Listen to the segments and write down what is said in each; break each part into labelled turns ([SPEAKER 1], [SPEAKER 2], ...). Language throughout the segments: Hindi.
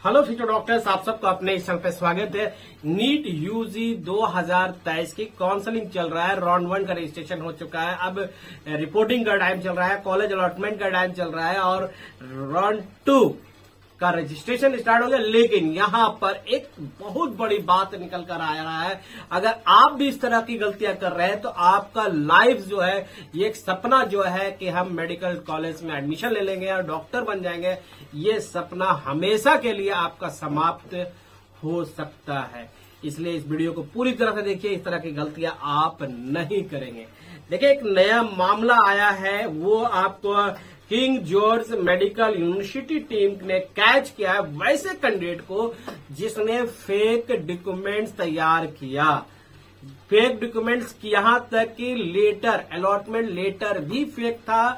[SPEAKER 1] हेलो फ्यूचर डॉक्टर्स, आप सबको अपने इस पे स्वागत है। नीट यूजी 2023 की काउंसलिंग चल रहा है राउंड वन का रजिस्ट्रेशन हो चुका है। अब रिपोर्टिंग का टाइम चल रहा है कॉलेज अलॉटमेंट का टाइम चल रहा है और राउंड टू का रजिस्ट्रेशन स्टार्ट हो गया, लेकिन यहाँ पर एक बहुत बड़ी बात निकल कर आ रहा है। अगर आप भी इस तरह की गलतियाँ कर रहे हैं तो आपका लाइफ जो है, ये एक सपना जो है कि हम मेडिकल कॉलेज में एडमिशन ले लेंगे और डॉक्टर बन जाएँगे। ये सपना हमेशा के लिए आपका समाप्त हो सकता है। इसलिए इस वीडियो को पूरी तरह से देखिए, इस तरह की गलतियाँ आप नहीं करेंगे। देखिए, एक नया मामला आया है, वो आपको King George medical university team ने कैच किया है वैसे कैंडिडेट को जिसने फेक डॉक्यूमेंट्स तैयार किया। फेक डॉक्यूमेंट्स यहाँ तक कि लेटर, अलॉटमेंट लेटर भी फेक था,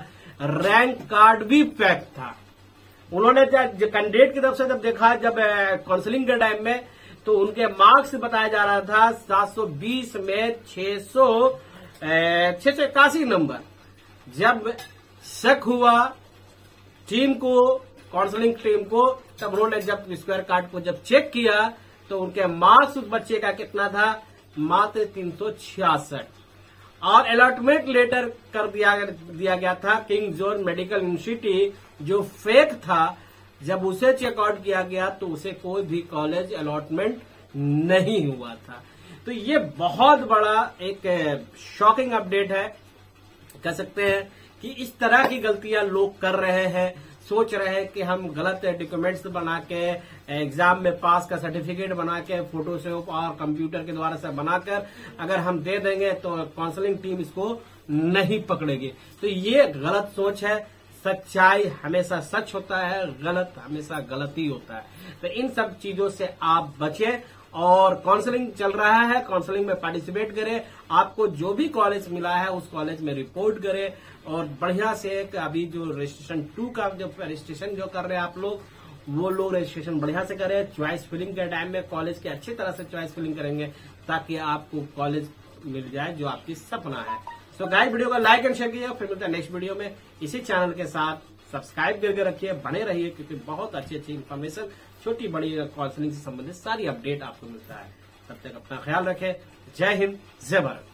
[SPEAKER 1] रैंक कार्ड भी फेक था। उन्होंने कैंडिडेट की तरफ़ से जब देखा, जब काउंसलिंग के टाइम में तो उनके मार्क्स बताया जा रहा था 720 में 600 छह सौ इक्यासी नंबर जब शक हुआ, टीम को काउंसलिंग टीम को, तब उन्होंने जब स्क्वायर कार्ड को जब चेक किया तो उनके मार्क्स उस बच्चे का कितना था? मात्र तीन सौ छियासठ। और अलॉटमेंट लेटर कर दिया दिया गया था किंग जोन मेडिकल यूनिवर्सिटी जो फेक था। जब उसे चेकआउट किया गया तो उसे कोई भी कॉलेज अलॉटमेंट नहीं हुआ था। तो ये बहुत बड़ा एक शॉकिंग अपडेट है। कह सकते हैं कि इस तरह की गलतियाँ लोग कर रहे हैं, सोच रहे हैं कि हम गलत डॉक्यूमेंट्स बना के एग्ज़ाम में पास का सर्टिफिकेट बना के फोटोशॉप और कंप्यूटर के द्वारा से बनाकर अगर हम दे देंगे तो काउंसलिंग टीम इसको नहीं पकड़ेगी। तो ये गलत सोच है। सच्चाई हमेशा सच होता है, गलत हमेशा गलत होता है। तो इन सब चीज़ों से आप बचे और काउंसलिंग चल रहा है काउंसलिंग में पार्टिसिपेट करें। आपको जो भी कॉलेज मिला है, उस कॉलेज में रिपोर्ट करें। और बढ़िया से अभी जो रजिस्ट्रेशन टू का जो रजिस्ट्रेशन जो कर रहे हैं आप लोग, वो लोग रजिस्ट्रेशन बढ़िया से करें। च्वाइस फिलिंग के टाइम में कॉलेज की अच्छी तरह से च्वाइस फिलिंग करेंगे, ताकि आपको कॉलेज मिल जाए जो आपकी सपना है। सो गाइस वीडियो को लाइक एंड शेयर कीजिए। फिर मिलते हैं नेक्स्ट वीडियो में इसी चैनल के साथ। सब्सक्राइब करके रखिए, बने रहिए, क्योंकि बहुत अच्छी अच्छी इन्फॉर्मेशन छोटी बड़ी काउंसलिंग से संबंधित सारी अपडेट आपको मिलता है। तब तक अपना ख्याल रखें। जय हिंद, जय भारत।